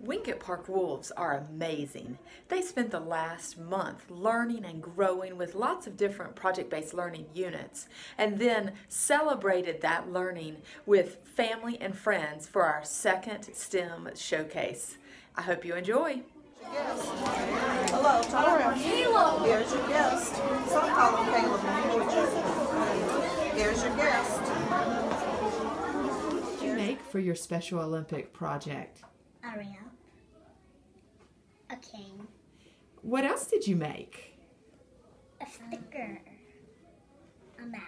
Wingate Park Wolves are amazing. They spent the last month learning and growing with lots of different project based learning units and then celebrated that learning with family and friends for our second STEM showcase. I hope you enjoy. Hello, turn around. Caleb. Here's your guest. Some call him Caleb Here's your guest. What did you make for your Special Olympic project? A ramp. A cane. What else did you make? A sticker. A map.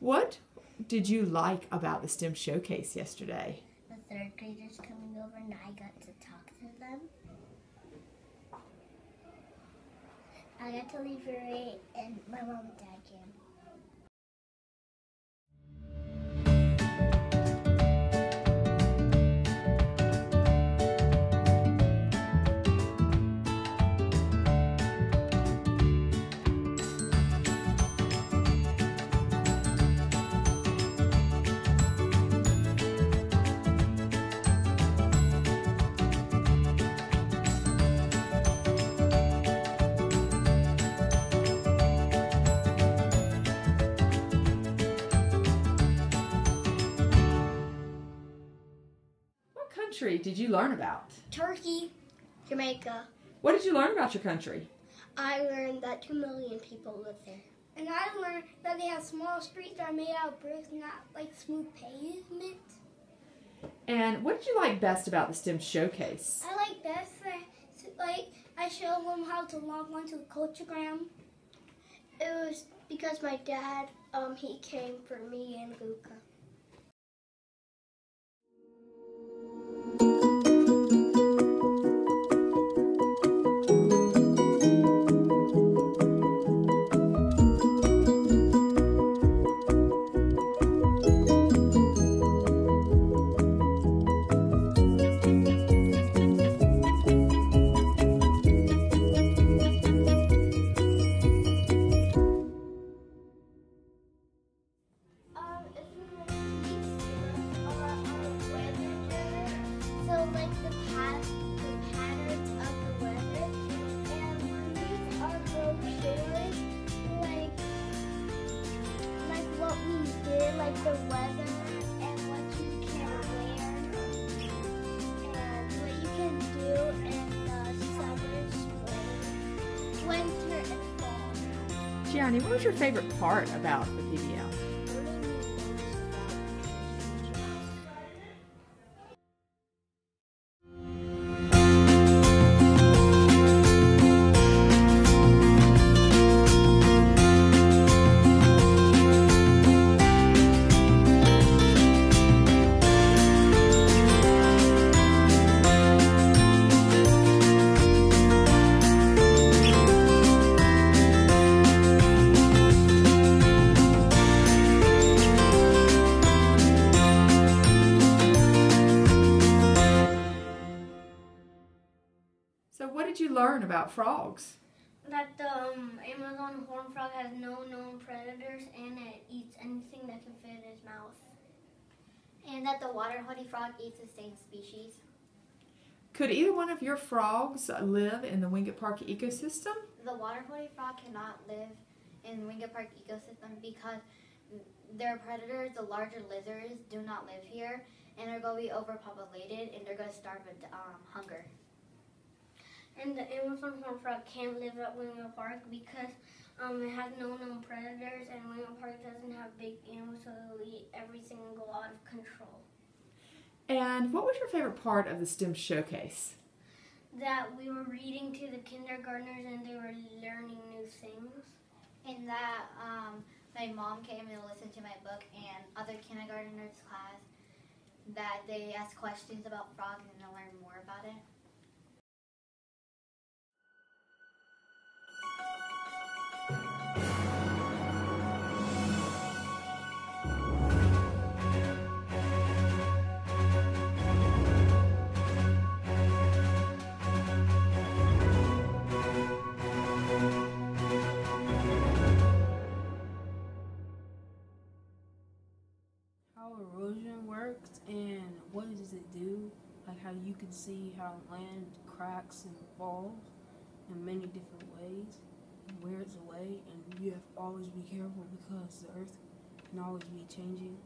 What did you like about the STEM showcase yesterday? The third graders coming over and I got to talk to them. I got to leave early and my mom and dad came. Country did you learn about? Turkey, Jamaica. What did you learn about your country? I learned that two million people live there. And I learned that they have small streets that are made out of bricks, not like smooth pavement. And what did you like best about the STEM showcase? I like best that like I showed them how to log on to Culturegram. It was because my dad, um, he came for me and Luca. Like the past, the patterns of the weather, and these are brochures, like like what we did, like the weather and what you can wear, and what you can do in the. Gianni, what was your favorite part about the PBL? What did you learn about frogs? That the um, Amazon horn frog has no known predators and it eats anything that can fit in its mouth. And that the water holding frog eats the same species. Could either one of your frogs live in the Wingate Park ecosystem? The water holding frog cannot live in Wingate Park ecosystem because their predators, the larger lizards, do not live here and they're going to be overpopulated and they're going to starve of um, hunger. And the Amazon horn frog can't live at Wingate Park because um, it has no known predators and Wingate Park doesn't have big animals so it'll eat everything and go out of control. And what was your favorite part of the STEM showcase? That we were reading to the kindergartners and they were learning new things. And that um, my mom came and listened to my book and other kindergarteners class that they asked questions about frogs and to learn more about it. What does it do like how you can see how land cracks and falls in many different ways and wears away, and you have to always be careful because the earth can always be changing.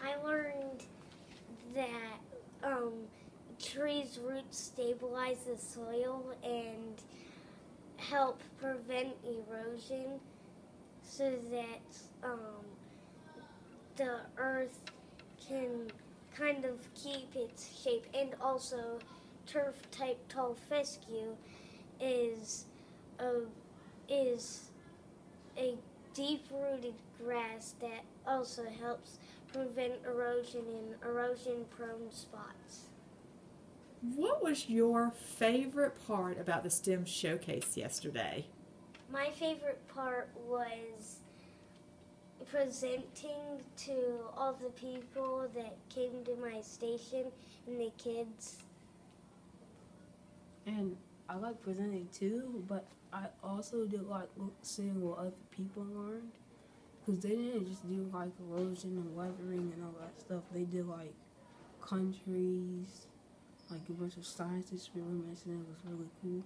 I learned that um, trees' roots stabilize the soil and help prevent erosion so that um, the earth can kind of keep its shape and also turf type tall fescue is a is a deep rooted grass that also helps prevent erosion in erosion prone spots. What was your favorite part about the STEM showcase yesterday? My favorite part was presenting to all the people that came to my station and the kids. And I like presenting too, but I also did like seeing what other people learned. Because they didn't just do like erosion and weathering and all that stuff. They did like countries, like a bunch of science experiments, and it was really cool.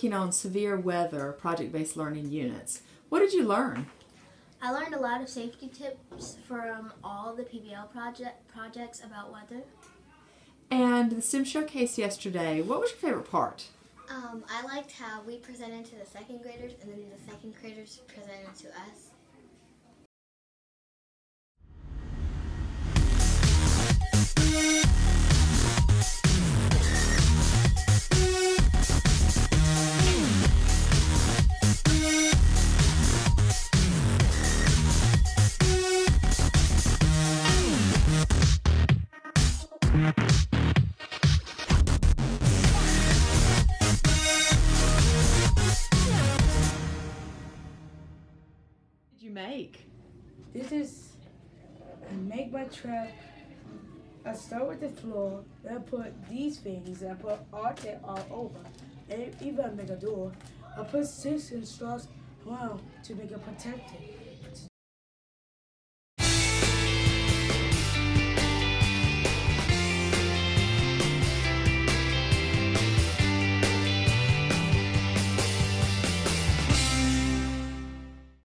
Working on severe weather project based learning units. What did you learn? I learned a lot of safety tips from all the PBL project projects about weather. And the STEM showcase yesterday, what was your favorite part? Um, I liked how we presented to the second graders and then the second graders presented to us. Did you make? This is I make my trap. I start with the floor, then I put these things, and I put art there all over. And even make a door. I put six and straws around to make it protected.